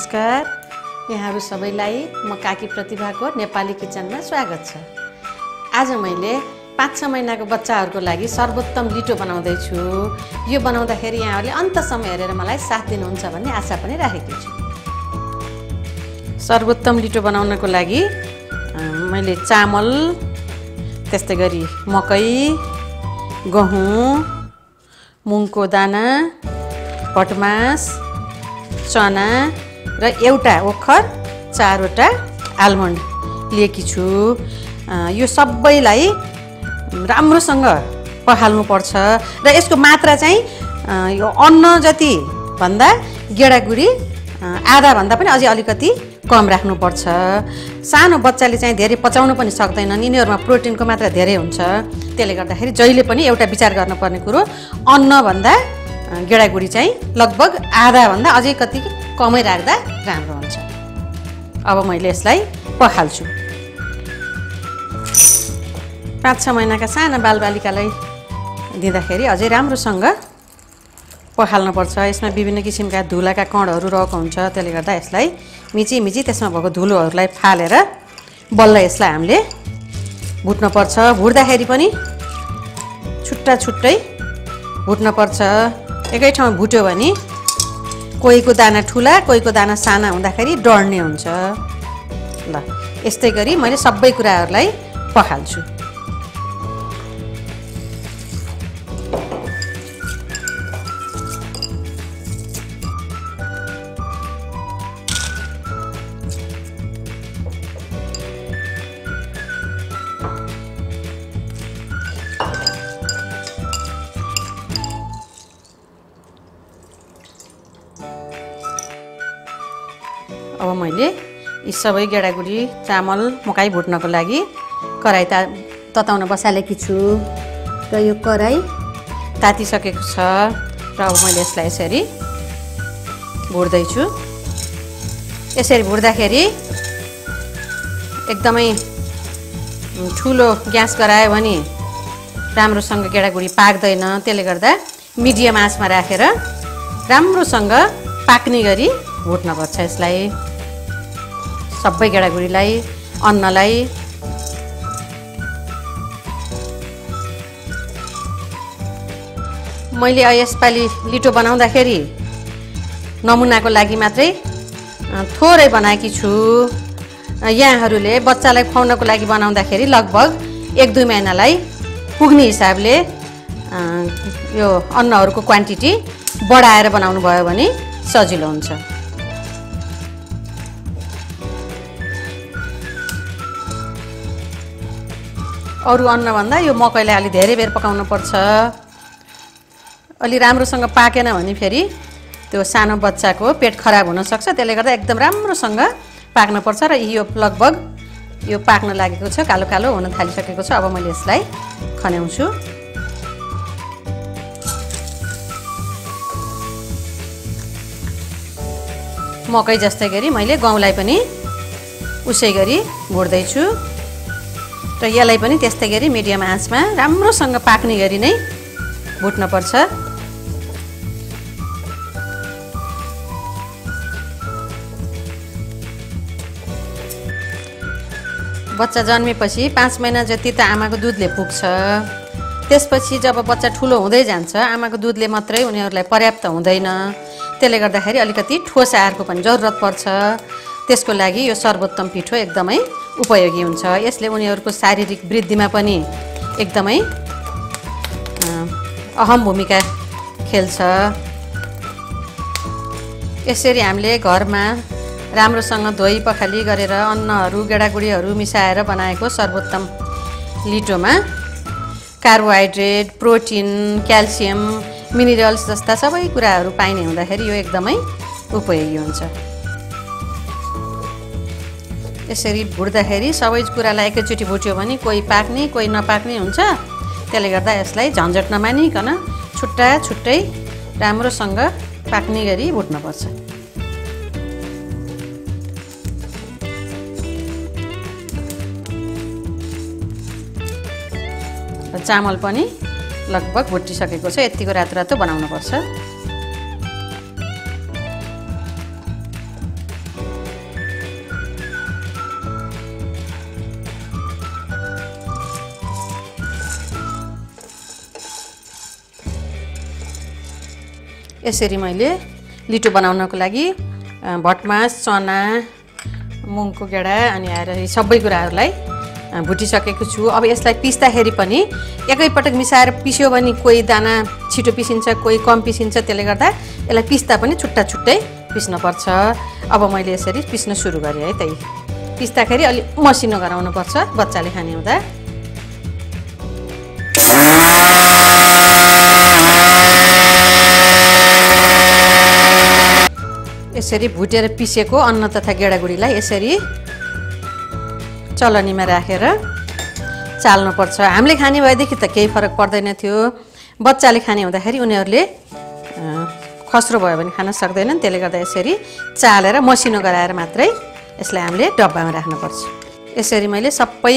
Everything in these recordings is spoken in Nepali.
नमस्कार। यहाँहरू सबैलाई म काकी प्रतिभाको नेपाली किचनमा स्वागत छ। आज मैले पाँच छ महिनाको बच्चाहरूको लागि सर्वोत्तम लिटो बनाउँदैछु यो बनाउँदाखेरि यहाँहरूले अन्तसम्म हेरेर मलाई साथ दिनुहुन्छ भन्ने आशा पनि राखेकी छु। सर्वोत्तम लिटो बनाउनको लागि मैले चामल त्यस्तै गरी मकै गहुँ मुङको दाना भटमास चना र एउटा ओखर चारवटा आलमन्ड लिएकी छु। यो सबैलाई राम्रोसँग पखाल्नुपर्छ र यसको मात्रा चाहिँ यो अन्न जति भन्दा गेडागुडी आधाभन्दा पनि अझै अलिकति कम राख्नुपर्छ। सानो बच्चाले चाहिँ धेरै पचाउनु पनि सक्दैनन् यिनीहरूमा प्रोटिनको मात्रा धेरै हुन्छ। त्यसले गर्दाखेरि जहिले पनि एउटा विचार गर्नुपर्ने कुरो अन्नभन्दा गेडागुडी चाहिँ लगभग आधाभन्दा अझै कति कमै राख्दा राम्रो हुन्छ। अब मैले यसलाई पखाल्छु। पाँच छ महिनाका साना बालबालिकालाई दिँदाखेरि अझै राम्रोसँग पखाल्नुपर्छ। यसमा विभिन्न किसिमका धुलाका कणहरू रहेको हुन्छ। त्यसले गर्दा यसलाई मिची मिची त्यसमा भएको धुलोहरूलाई फालेर बल्ल यसलाई हामीले भुट्नुपर्छ। भुट्दाखेरि पनि छुट्टा छुट्टै भुट्नुपर्छ। एकै ठाउँ भुट्यो भने कोहीको दाना ठुला कोहीको दाना साना हुँदाखेरि डढ्ने हुन्छ। ल यस्तै गरी मैले सबै कुराहरूलाई पखाल्छु। अब मैले यी सबै गेडागुडी चामल मकै भुट्नको लागि कराई ता तताउन बसालेकी छु। र यो कराई तातिसकेको छ र अब मैले यसलाई यसरी भुट्दैछु। यसरी भुट्दाखेरि एकदमै ठुलो ग्यास गरायो भने राम्रोसँग गेडागुडी पाक्दैन। त्यसले गर्दा मिडियम आँचमा राखेर राम्रोसँग पाक्ने गरी भुट्नुपर्छ यसलाई। सबै गेडागुडीलाई अन्नलाई। मैले यसपालि लिटो बनाउँदाखेरि नमुनाको लागि मात्रै थोरै बनाएकी छु। यहाँहरूले बच्चालाई खुवाउनको लागि बनाउँदाखेरि लगभग एक दुई महिनालाई पुग्ने हिसाबले यो अन्नहरूको क्वान्टिटी बढाएर बनाउनु भयो भने सजिलो हुन्छ। अरू अन्नभन्दा यो मकैलाई अलि धेरै बेर पकाउनु पर्छ। अलि राम्रोसँग पाकेन भने फेरि त्यो सानो बच्चाको पेट खराब हुनसक्छ। त्यसले गर्दा एकदम राम्रोसँग पाक्नुपर्छ र यो लगभग यो पाक्न लागेको छ कालो कालो हुन थालिसकेको छ। अब मैले यसलाई खन्याउँछु। मकै जस्तै गरी मैले गहुँलाई पनि उसै गरी भुट्दैछु र यसलाई पनि त्यस्तै गरी मिडियम आँचमा राम्रोसँग पाक्ने गरी नै भुट्नुपर्छ बच्चा जन्मेपछि पाँच महिना जति त आमाको दुधले पुग्छ त्यसपछि जब बच्चा ठुलो हुँदै जान्छ आमाको दुधले मात्रै उनीहरूलाई पर्याप्त हुँदैन। त्यसले गर्दाखेरि अलिकति ठोस आहारको पनि जरुरत पर्छ। त्यसको लागि यो सर्वोत्तम पिठो एकदमै उपयोगी हुन्छ। यसले उनीहरूको शारीरिक वृद्धिमा पनि एकदमै अहम भूमिका खेल्छ। यसरी हामीले घरमा राम्रोसँग धोइ पखाली गरेर अन्नहरू गेडागुडीहरू मिसाएर बनाएको सर्वोत्तम लिटोमा कार्बोहाइड्रेट प्रोटिन क्याल्सियम मिनरल्स जस्ता सबै कुराहरू पाइने हुँदाखेरि यो एकदमै उपयोगी हुन्छ। यसरी भुट्दाखेरि सबै कुरालाई एकैचोटि भुट्यो भने कोही पाक्ने कोही नपाक्ने हुन्छ। त्यसले गर्दा यसलाई झन्झट नमानिकन छुट्टा छुट्टै राम्रोसँग पाक्ने गरी भुट्नुपर्छ। चामल पनि लगभग भुटिसकेको छ यतिको रातो रातो बनाउनुपर्छ। यसरी मैले लिटो बनाउनको लागि भटमास चना मुङको गेडा अनि आएर सबै कुराहरूलाई भुटिसकेको छु। अब यसलाई पिस्दाखेरि पनि एकैपटक मिसाएर पिस्यो भने कोही दाना छिटो पिसिन्छ कोही कम पिसिन्छ त्यसले गर्दा यसलाई पिस्दा पनि छुट्टा छुट्टै पिस्नुपर्छ। अब मैले यसरी पिस्न सुरु गरेँ है त्यही पिस्दाखेरि अलिक मसिनो गराउनुपर्छ बच्चाले खाने हुँदा। यसरी भुटेर पिसेको अन्न तथा गेडागुडीलाई यसरी चलनीमा राखेर चाल्नुपर्छ। हामीले खाने भएदेखि त केही फरक पर्दैन थियो। बच्चाले खाने हुँदाखेरि उनीहरूले खस्रो भयो भने खान सक्दैनन्। त्यसले गर्दा यसरी चालेर मसिनो गराएर मात्रै यसलाई हामीले डब्बामा राख्नुपर्छ। यसरी मैले सबै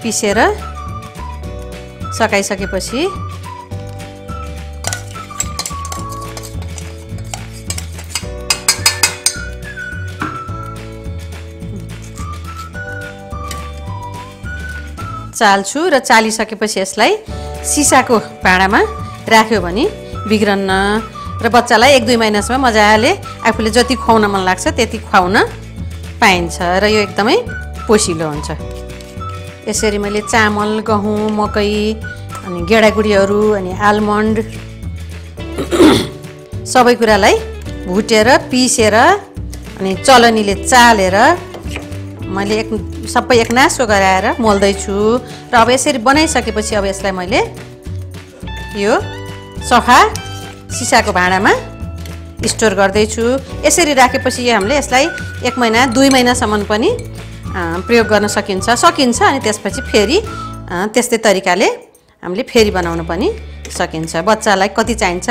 पिसेर सकाइसकेपछि चाल्छु र चालिसकेपछि यसलाई सिसाको भाँडामा राख्यो भने बिग्रन्न। र बच्चालाई एक दुई महिनासम्म मजाले आफूले जति खुवाउन मन लाग्छ त्यति खुवाउन पाइन्छ र यो एकदमै पोसिलो हुन्छ। यसरी मैले चामल गहुँ मकै अनि गेडागुडीहरू अनि आलमन्ड सबै कुरालाई भुटेर पिसेर अनि चलनीले चालेर मैले एक सबै एकनासो गराएर मोल्दैछु। र अब यसरी बनाइसकेपछि अब यसलाई मैले यो सफा सिसाको भाँडामा स्टोर गर्दैछु। यसरी राखेपछि हामीले यसलाई एक महिना दुई महिनासम्म पनि प्रयोग गर्न सकिन्छ। सकिन्छ अनि त्यसपछि फेरि त्यस्तै तरिकाले हामीले फेरि बनाउन पनि सकिन्छ। बच्चालाई कति चाहिन्छ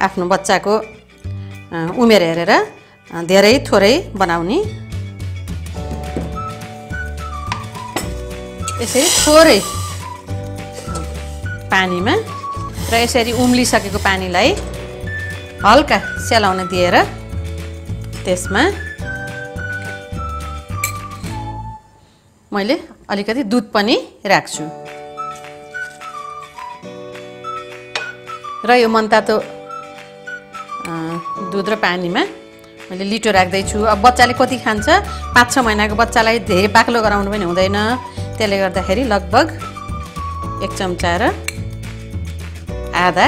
आफ्नो बच्चाको उमेर हेरेर धेरै थोरै बनाउने यसरी थोरै पानीमा र यसरी उम्लिसकेको पानीलाई हल्का सेलाउन दिएर त्यसमा मैले अलिकति दुध पनि राख्छु। र यो मनतातो दुध र पानीमा मैले लिटो राख्दैछु। अब बच्चाले कति खान्छ? पाँच छ महिनाको बच्चालाई धेरै बाक्लो गराउनु पनि हुँदैन। त्यसले गर्दाखेरि लगभग एक चम्चा र आधा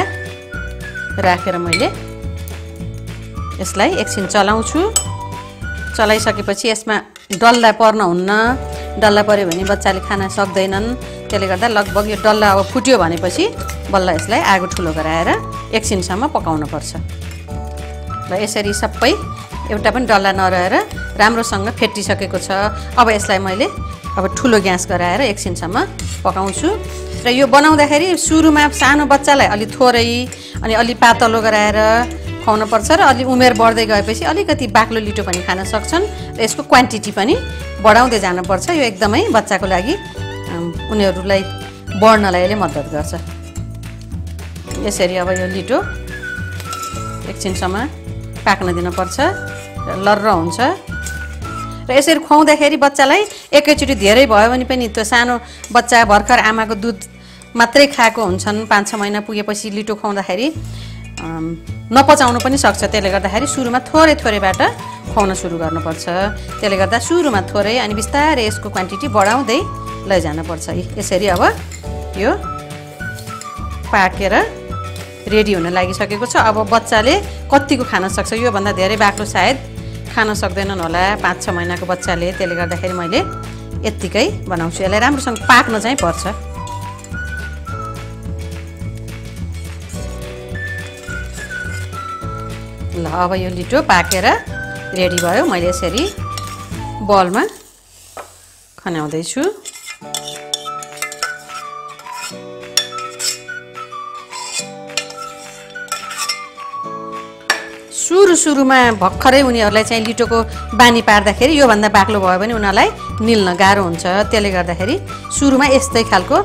राखेर मैले यसलाई एकछिन चलाउँछु। चलाइसकेपछि यसमा डल्ला पर्न हुन्न। डल्ला पऱ्यो भने बच्चाले खान सक्दैनन्। त्यसले गर्दा लगभग यो डल्ला अब फुट्यो भनेपछि बल्ल यसलाई आगो ठुलो गराएर एकछिनसम्म पकाउनुपर्छ र यसरी सबै एउटा पनि डल्ला नरहेर राम्रोसँग फेटिसकेको छ। अब यसलाई मैले अब ठुलो ग्यास गराएर एकछिनसम्म पकाउँछु। र यो बनाउँदाखेरि सुरुमा सानो बच्चालाई अलि थोरै अनि अलि पातलो गराएर खुवाउनु पर्छ र अलि उमेर बढ्दै गएपछि अलिकति बाक्लो लिटो पनि खान सक्छन् र यसको क्वान्टिटी पनि बढाउँदै जानुपर्छ। यो एकदमै बच्चाको लागि उनीहरूलाई बढ्नलाई यसले मद्दत गर्छ। यसरी अब यो लिटो एकछिनसम्म पाक्न दिनुपर्छ र लर्र हुन्छ। र यसरी खुवाउँदाखेरि बच्चालाई एकैचोटि धेरै भयो भने पनि त्यो सानो बच्चा भर्खर आमाको दुध मात्रै खाएको हुन्छन्। पाँच छ महिना पुगेपछि लिटो खुवाउँदाखेरि नपचाउनु पनि सक्छ। त्यसले गर्दाखेरि सुरुमा थोरै थोरैबाट खुवाउन सुरु गर्नुपर्छ। त्यसले गर्दा सुरुमा थोरै अनि बिस्तारै यसको क्वान्टिटी बढाउँदै लैजानुपर्छ। यसरी अब यो पाकेर रेडी हुन लागिसकेको छ। अब बच्चाले कतिको खान सक्छ? योभन्दा धेरै बाक्लो सायद खान सक्दैनन् होला पाँच छ महिनाको बच्चाले। त्यसले गर्दाखेरि मैले यत्तिकै बनाउँछु। यसलाई राम्रोसँग पाक्न चाहिँ पर्छ। ल अब यो लिटो पाकेर रेडी भयो। मैले यसरी बलमा खन्याउँदैछु। सुरु सुरुमा भर्खरै उनीहरूलाई चाहिँ लिटोको बानी पार्दाखेरि योभन्दा बाक्लो भयो भने उनीहरूलाई निल्न गाह्रो हुन्छ। त्यसले गर्दाखेरि सुरुमा यस्तै खालको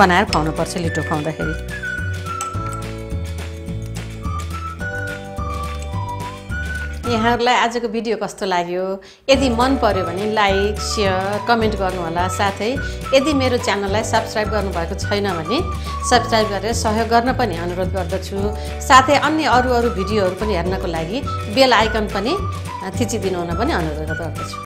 बनाएर खुवाउनुपर्छ लिटो खुवाउँदाखेरि। यहाँहरूलाई आजको भिडियो कस्तो लाग्यो? यदि मन पर्यो भने लाइक सेयर कमेन्ट गर्नुहोला। साथै यदि मेरो च्यानललाई सब्सक्राइब गर्नुभएको छैन भने सब्सक्राइब गरेर सहयोग गर्न पनि अनुरोध गर्दछु। साथै अन्य अरू अरू भिडियोहरू पनि हेर्नको लागि बेल आइकन पनि थिचिदिनु हुन पनि अनुरोध गर्दछु।